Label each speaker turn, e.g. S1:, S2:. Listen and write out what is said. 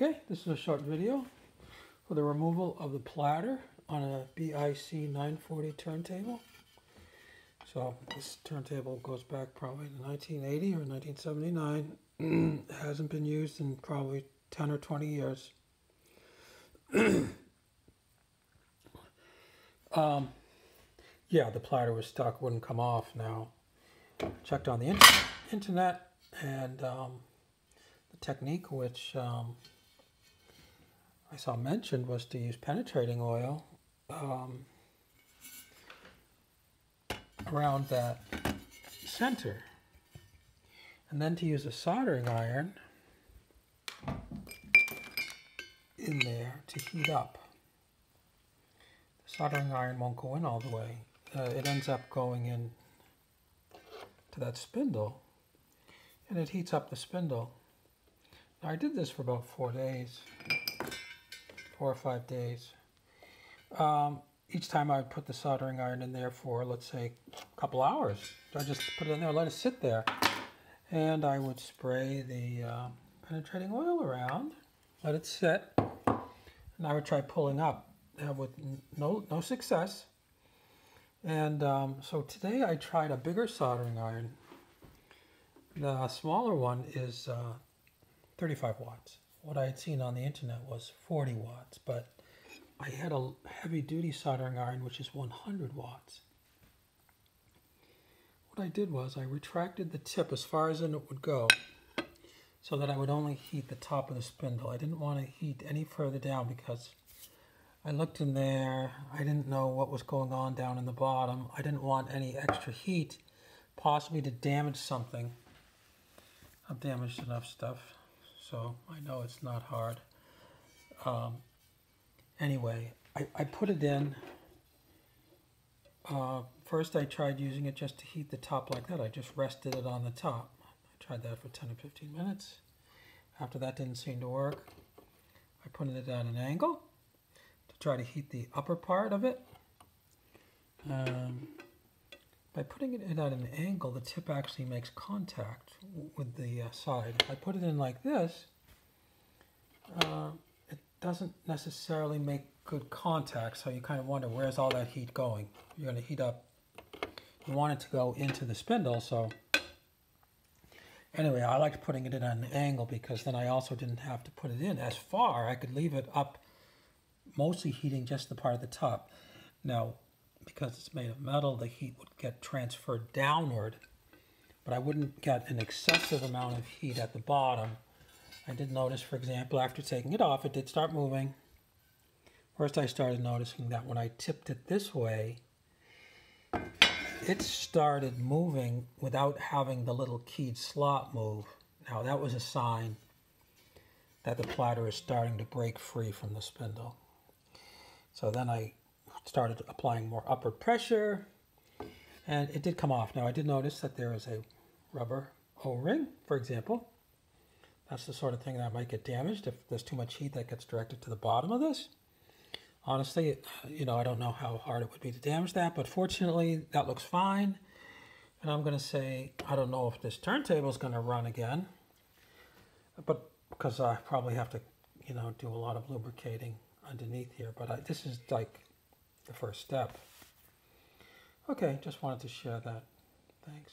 S1: Okay, this is a short video for the removal of the platter on a BIC 940 turntable. So this turntable goes back probably to 1980 or 1979. hasn't been used in probably 10 or 20 years. um, yeah, the platter was stuck, wouldn't come off now. Checked on the internet and um, the technique which um, I saw mentioned was to use penetrating oil um, around that center. And then to use a soldering iron in there to heat up. The soldering iron won't go in all the way. Uh, it ends up going in to that spindle and it heats up the spindle. Now I did this for about four days four or five days. Um, each time I would put the soldering iron in there for, let's say, a couple hours. I just put it in there, let it sit there. And I would spray the uh, penetrating oil around, let it sit, and I would try pulling up uh, with no, no success. And um, so today I tried a bigger soldering iron. The smaller one is uh, 35 watts what I had seen on the internet was 40 watts, but I had a heavy duty soldering iron which is 100 watts. What I did was I retracted the tip as far as it would go so that I would only heat the top of the spindle. I didn't want to heat any further down because I looked in there, I didn't know what was going on down in the bottom. I didn't want any extra heat possibly to damage something. I've damaged enough stuff so I know it's not hard. Um, anyway, I, I put it in. Uh, first I tried using it just to heat the top like that. I just rested it on the top. I tried that for 10 or 15 minutes. After that didn't seem to work, I put it at an angle to try to heat the upper part of it. Um, by putting it at an angle, the tip actually makes contact with the uh, side. If I put it in like this, uh, it doesn't necessarily make good contact, so you kind of wonder, where's all that heat going? You're going to heat up, you want it to go into the spindle, so anyway, I liked putting it in at an angle because then I also didn't have to put it in as far. I could leave it up, mostly heating just the part of the top. Now, because it's made of metal, the heat would get transferred downward, but I wouldn't get an excessive amount of heat at the bottom. I did notice, for example, after taking it off, it did start moving. First, I started noticing that when I tipped it this way, it started moving without having the little keyed slot move. Now, that was a sign that the platter is starting to break free from the spindle. So then I started applying more upward pressure and it did come off. Now I did notice that there is a rubber O-ring, for example. That's the sort of thing that might get damaged if there's too much heat that gets directed to the bottom of this. Honestly, you know, I don't know how hard it would be to damage that, but fortunately that looks fine. And I'm going to say, I don't know if this turntable is going to run again, but because I probably have to, you know, do a lot of lubricating underneath here. But I, this is like the first step. Okay, just wanted to share that. Thanks.